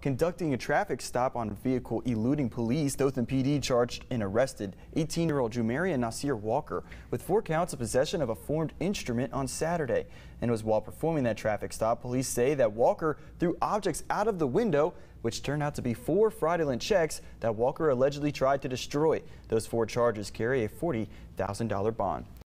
Conducting a traffic stop on a vehicle eluding police, Dothan PD charged and arrested 18-year-old Jumaria Nasir Walker with four counts of possession of a forged instrument on Saturday. And it was while performing that traffic stop, police say that Walker threw objects out of the window, which turned out to be four fraudulent checks that Walker allegedly tried to destroy. Those four charges carry a $40,000 bond.